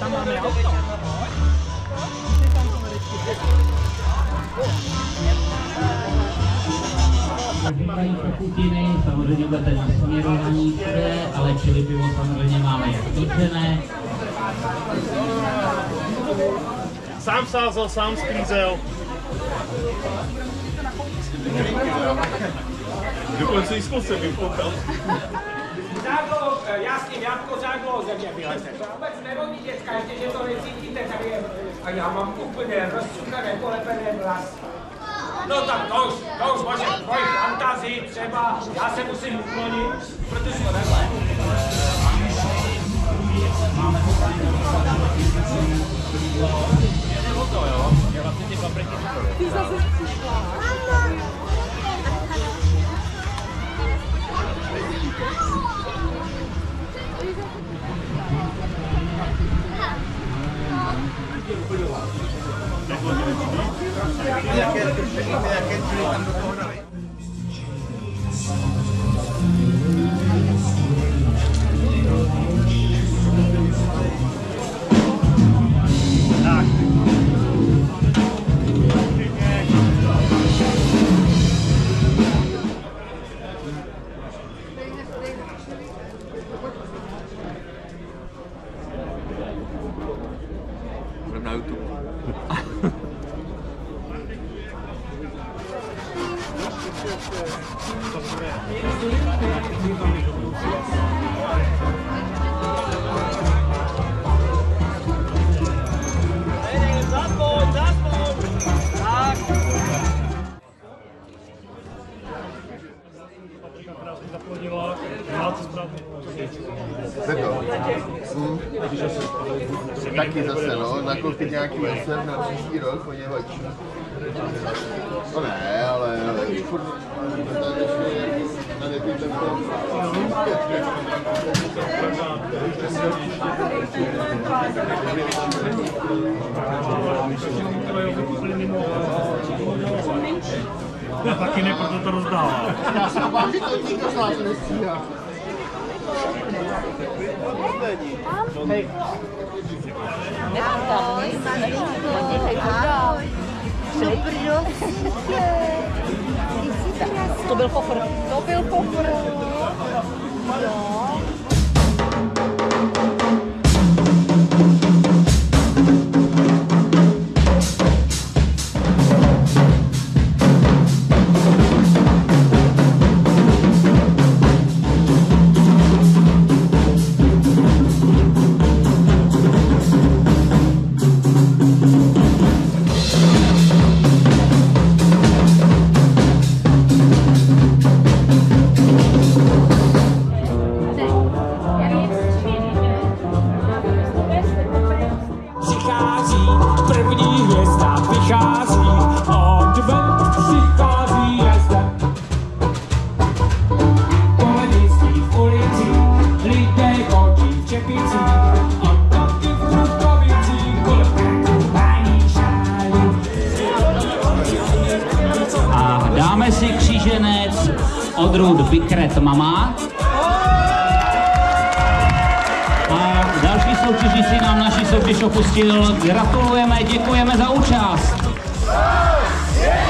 Tam máme auto. Bývají tekutiny, samozřejmě budete nasměrovaní všude, ale čili pivo samozřejmě máme jak točené. Sám sázel, sám sklízel. Dokonce i sklo jsem vyfoukal. Záglo, já s tím jabko záglo země vyleze. To vůbec nevodí děcka, ještě, že to necítíte, tady je, a já mám úplně rozcukané, polepené vlasy. No tak to už, to už může tvoji fantazii třeba, já se musím uklonit, protože to Gracias. Taky zase, no, nakoupit nějaký lesem na příští rok, poněvadž... No ne, ale, ale furt. Já taky ne, proto to rozdává. Já se obávám, že to nikdo z nás nestíhá. To byl kofr. Estou pelo fofo. Estou pelo fofo. Dáme si kříženec odrůd Bikret Mama. A další soutěžící nám naši soutěž opustil. Gratulujeme, děkujeme za účast. Gratulujeme.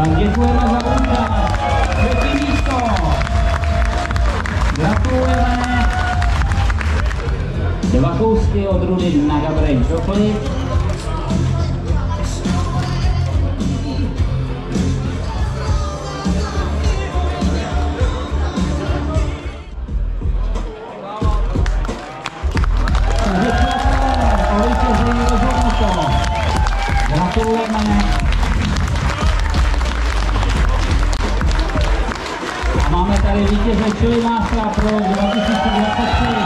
Tak děkujeme za účast. Třetí místo. Gratulujeme. Dva kousky od Rudy na Gabriel Čoklič. Tady vítěze Chili Mástra pro 2023.